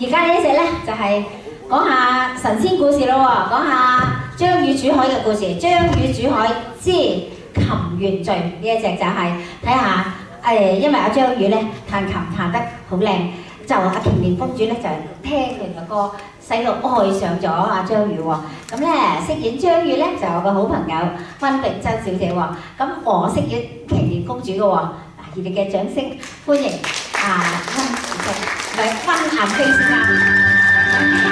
而家呢一隻咧就係、講下神仙故事咯喎，講下張宇主海嘅故事。張宇主海之琴原罪呢一隻就係睇下誒，因為阿張宇咧彈琴彈得好靚，就阿瓊蓮公主咧就聽佢嘅歌，細到愛上咗阿張宇喎。咁咧飾演張宇咧就有個好朋友温碧珍小姐喎。咁我飾演瓊蓮公主嘅喎。嗱，熱烈嘅掌聲歡迎啊 Phân hạt.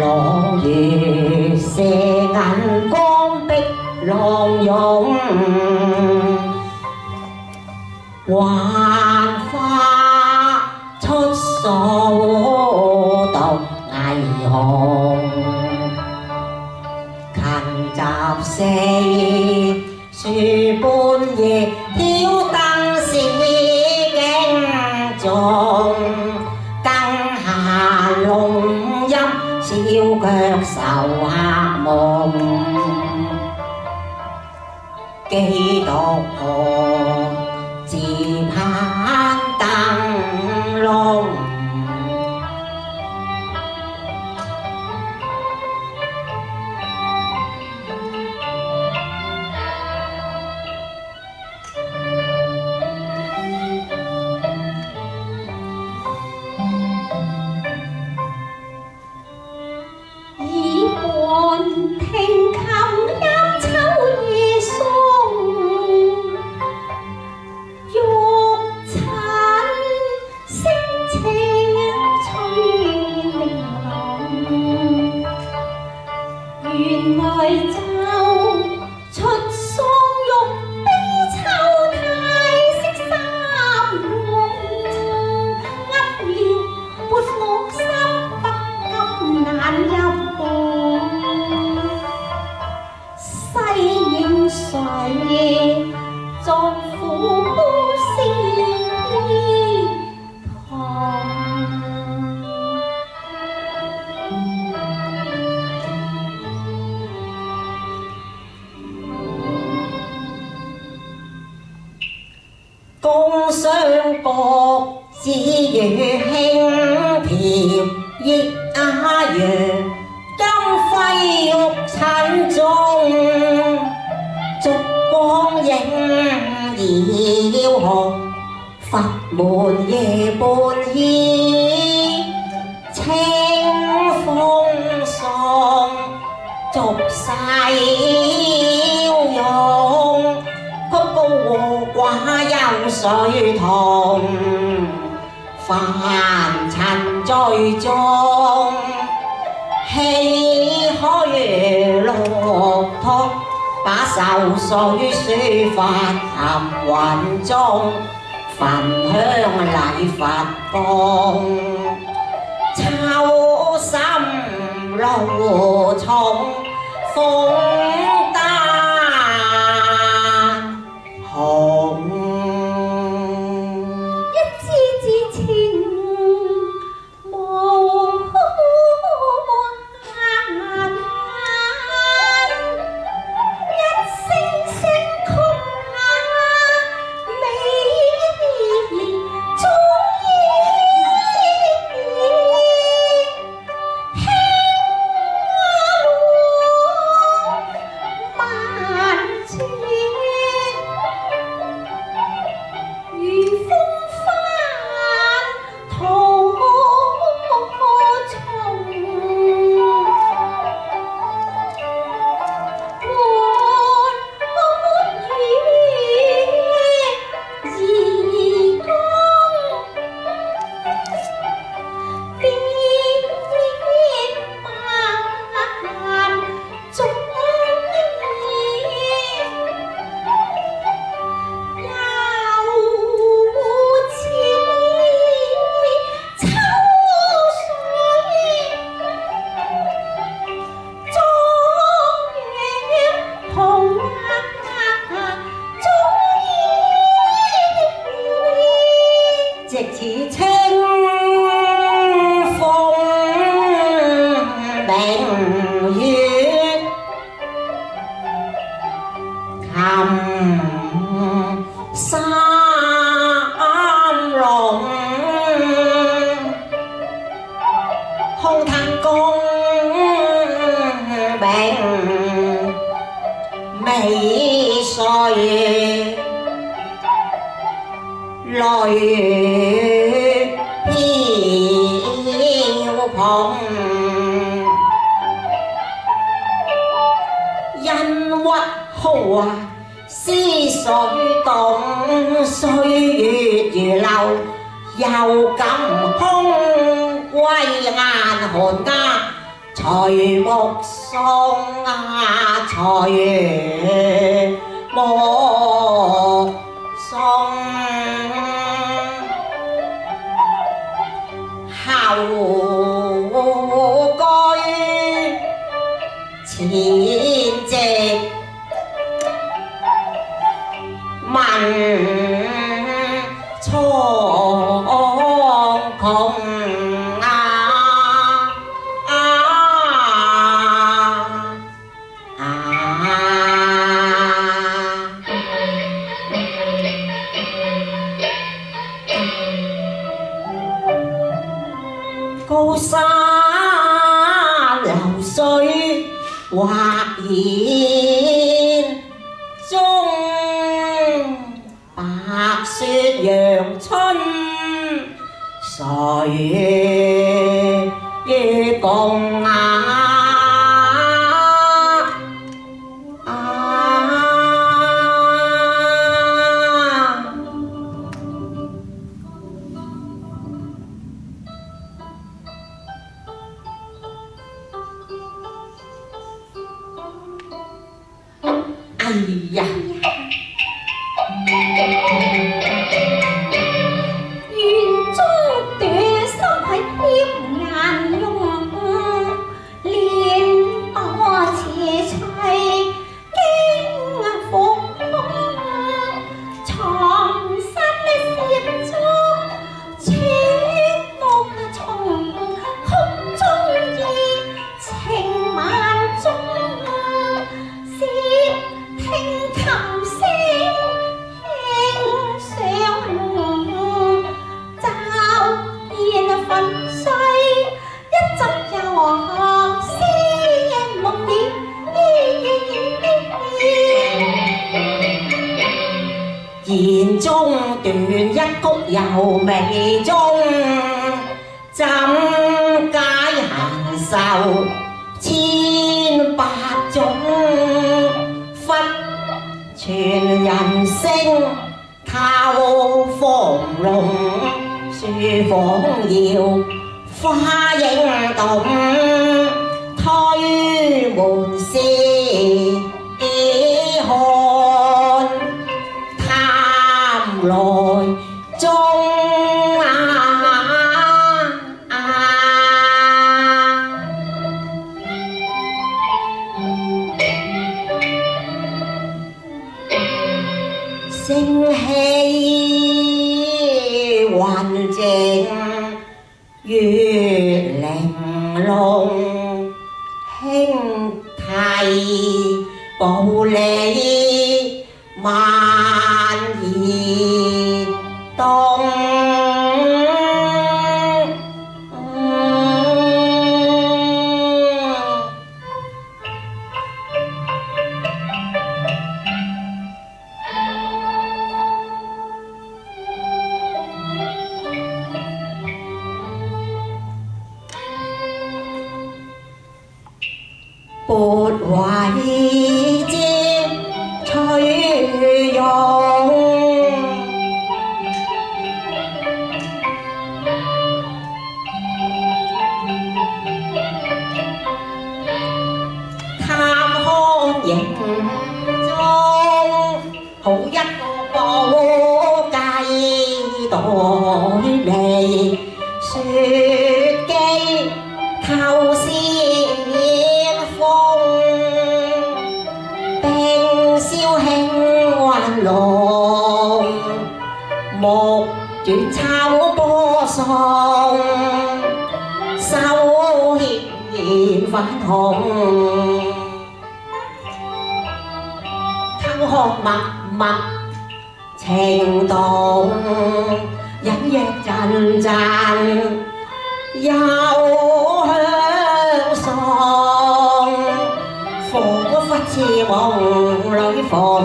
lộn về xe ngành con bích lộn dồn hoàng pha chút sổ tộc ngày hồng. Thành chạp xe けこ晒夜，在苦杯。把愁訴於書法談雲中，焚香禮佛宮。秋心露重，風丹紅。xuống bàn mày soi lòi hiu phòng. Danh quách hồ xí soi tổng soi chỉ lâu giàu cầm hông 归雁寒家，随木送啊随木送，后居。điều pha dậy là tổng thôi buồn xin Hoa vẫn còn ừ. thân hồn mặt mặt thèn tồn dẫn dắt trần tràn giao hương son. Phụ có phát chi bồng lối phồn.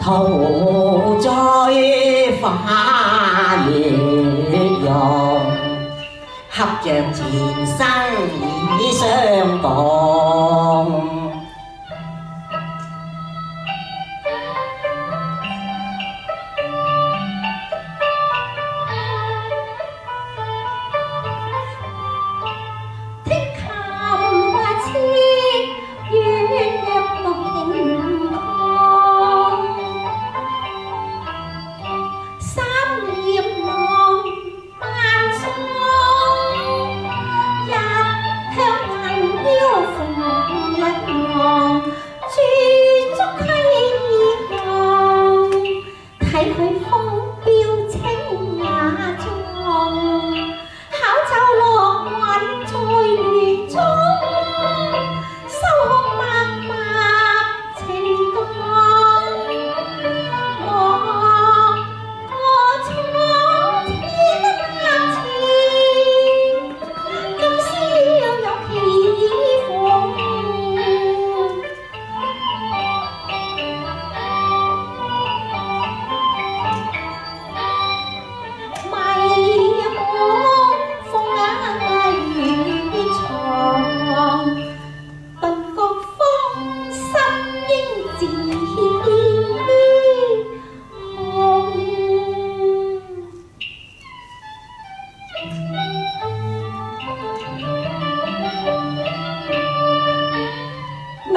Thâu 再化月容，合着前生已相逢。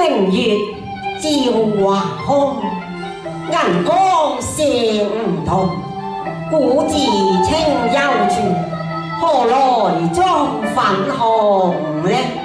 明月照华空银光射梧桐古寺清幽处何来装粉红呢？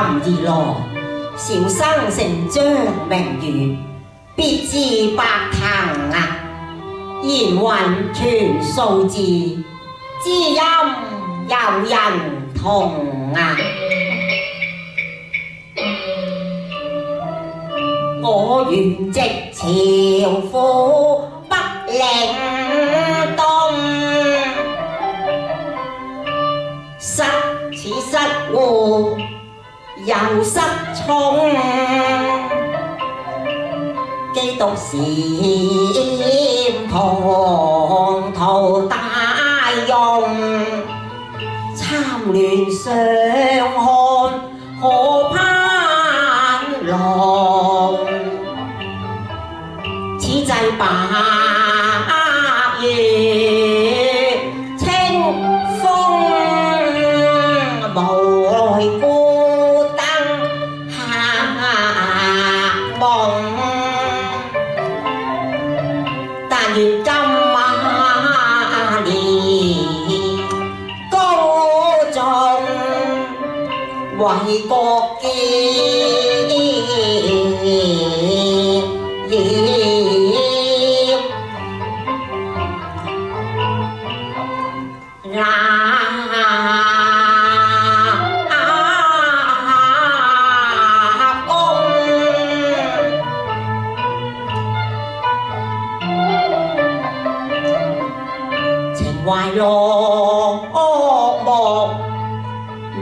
而来小生成章名月别致白谈啊言云传数字知音有人同啊。我原籍朝父不灵动失此失祸又失宠基督善堂途大用参联上学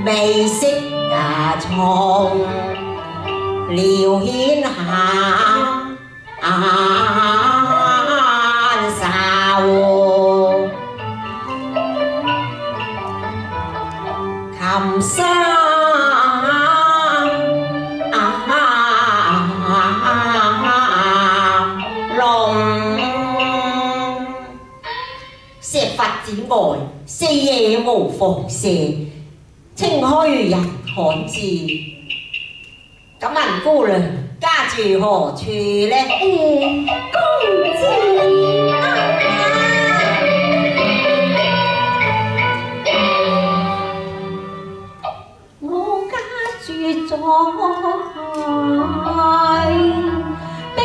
未识啊从撩显下眼愁。琴声龙，石佛展外，四野无妨射， 清虚人罕至。咁问姑娘家住何处呢？诶，公子啊！我家住在碧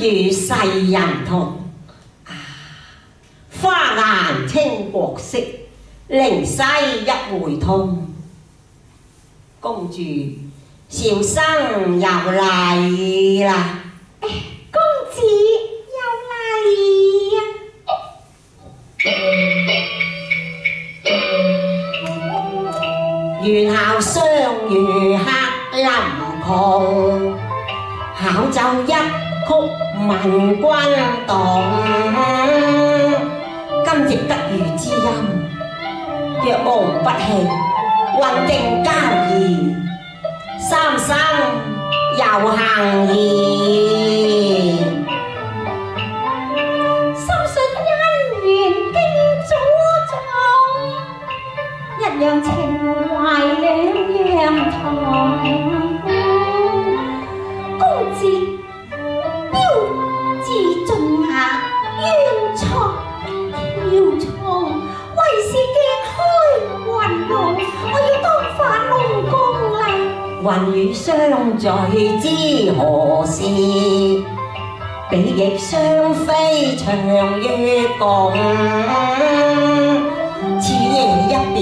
與世人同。啊，花顏清國色，靈犀一回通。公主，小生又嚟啦。公子又嚟啊！元校相遇黑林窮，巧奏一曲问君动。今夕得遇知音，若无不弃，运定交谊，三生有幸焉。 与相聚知何时？比翼双飞长月共，此夜一别，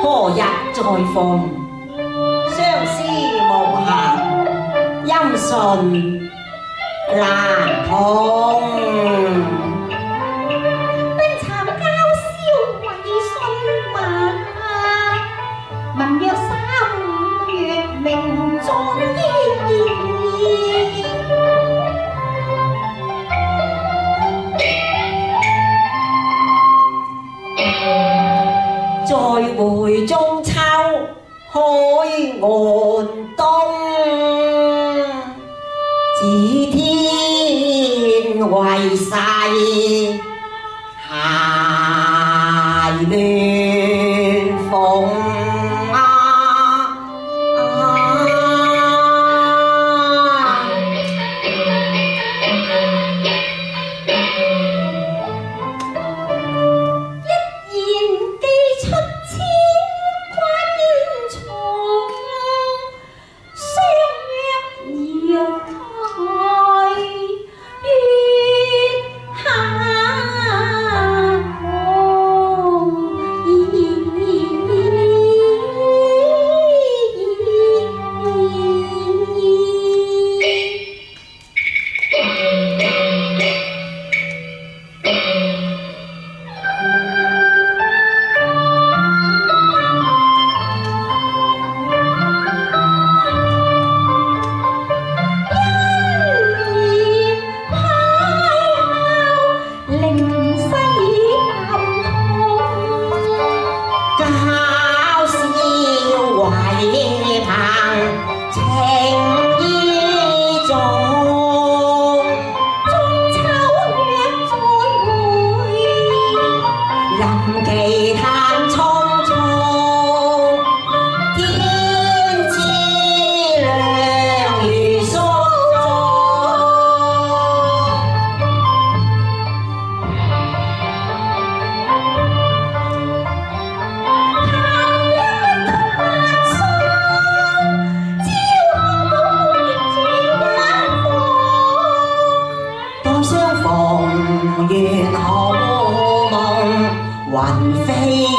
何日再逢？相思无限，音讯难通。 Gol! Very